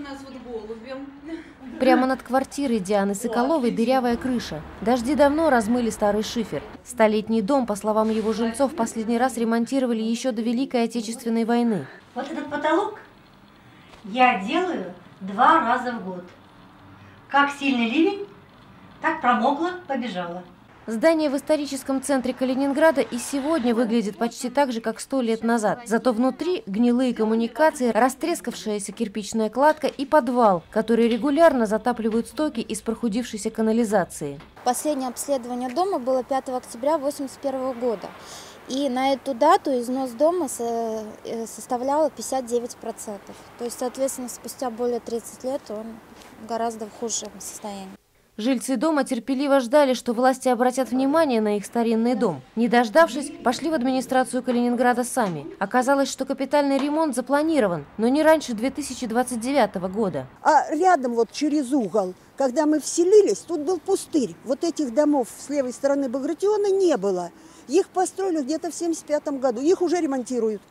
у нас вот голуби. Прямо над квартирой Дианы Соколовой дырявая крыша. Дожди давно размыли старый шифер. Столетний дом, по словам его жильцов, последний раз ремонтировали еще до Великой Отечественной войны. Вот этот потолок я делаю два раза в год. Как сильный ливень, так промокла, побежала. Здание в историческом центре Калининграда и сегодня выглядит почти так же, как сто лет назад. Зато внутри гнилые коммуникации, растрескавшаяся кирпичная кладка и подвал, который регулярно затапливают стоки из прохудившейся канализации. Последнее обследование дома было 5 октября 1981 года. И на эту дату износ дома э, составлял 59%. То есть, соответственно, спустя более 30 лет он гораздо в худшем состоянии. Жильцы дома терпеливо ждали, что власти обратят внимание на их старинный дом. Не дождавшись, пошли в администрацию Калининграда сами. Оказалось, что капитальный ремонт запланирован, но не раньше 2029 года. А рядом, вот через угол, когда мы вселились, тут был пустырь. Вот этих домов с левой стороны Багратиона не было. Их построили где-то в 75 году. Их уже ремонтируют.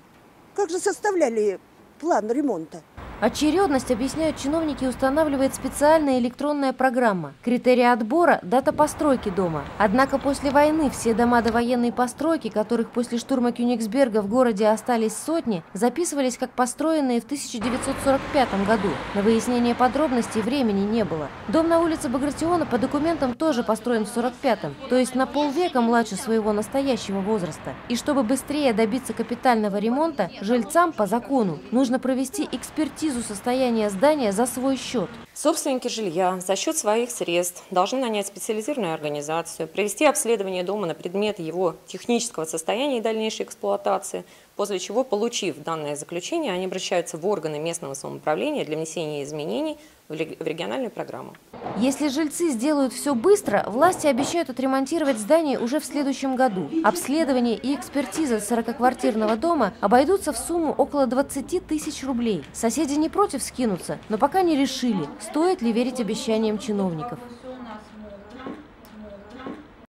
Как же составляли план ремонта? Очередность, объясняют чиновники, устанавливает специальная электронная программа. Критерии отбора – дата постройки дома. Однако после войны все дома довоенной постройки, которых после штурма Кёнигсберга в городе остались сотни, записывались как построенные в 1945 году. На выяснение подробностей времени не было. Дом на улице Багратиона по документам тоже построен в 45-м, то есть на полвека младше своего настоящего возраста. И чтобы быстрее добиться капитального ремонта, жильцам по закону нужно провести экспертизу экспертизу состояния здания за свой счет. Собственники жилья за счет своих средств должны нанять специализированную организацию, провести обследование дома на предмет его технического состояния и дальнейшей эксплуатации, после чего, получив данное заключение, они обращаются в органы местного самоуправления для внесения изменений в региональную программу. Если жильцы сделают все быстро, власти обещают отремонтировать здание уже в следующем году. Обследование и экспертиза 40-квартирного дома обойдутся в сумму около 20 тысяч рублей. Соседи не против скинуться, но пока не решили, стоит ли верить обещаниям чиновников.